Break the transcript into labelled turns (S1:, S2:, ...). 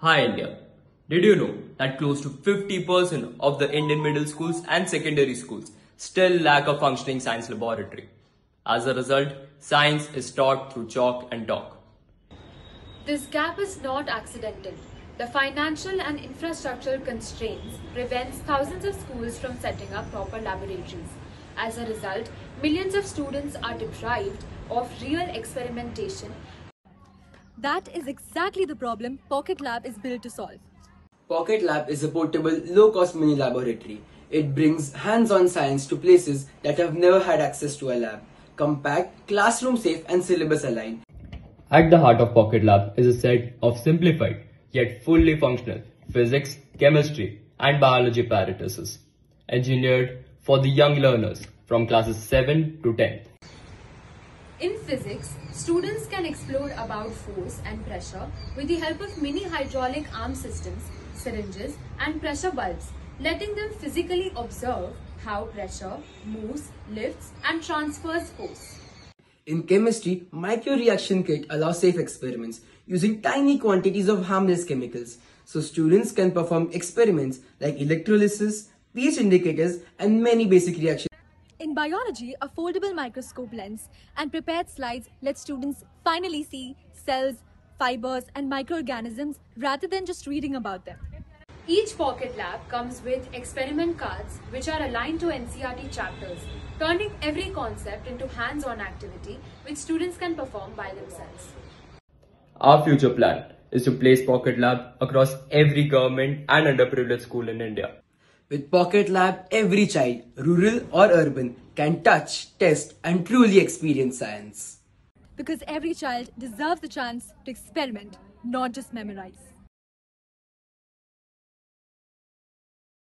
S1: Hi India. Did you know that close to 50% of the Indian middle schools and secondary schools still lack a functioning science laboratory? As a result, science is taught through chalk and talk.
S2: This gap is not accidental. The financial and infrastructural constraints prevents thousands of schools from setting up proper laboratories. As a result, millions of students are deprived of real experimentation
S3: That is exactly the problem Pocket Lab is built to solve.
S4: Pocket Lab is a portable, low-cost mini laboratory. It brings hands-on science to places that have never had access to a lab. Compact, classroom-safe and syllabus-aligned.
S1: At the heart of Pocket Lab is a set of simplified yet fully functional physics, chemistry, and biology apparatuses, engineered for the young learners from classes 7 to 10.
S2: In physics, students can explore about force and pressure with the help of mini hydraulic arm systems, syringes, and pressure bulbs, letting them physically observe how pressure moves, lifts, and transfers force.
S4: In chemistry, microreaction kit allows safe experiments using tiny quantities of harmless chemicals, so students can perform experiments like electrolysis, pH indicators, and many basic reactions.
S3: In biology, a foldable microscope lens and prepared slides let students finally see cells, fibers, and microorganisms rather than just reading about them.
S2: Each Pocket Lab comes with experiment cards which are aligned to NCERT chapters, turning every concept into hands-on activity which students can perform by themselves.
S1: Our future plan is to place Pocket Lab across every government and underprivileged school in India.
S4: With Pocket Lab, every child, rural or urban, can touch, test, and truly experience science.
S3: Because every child deserves the chance to experiment, not just memorize.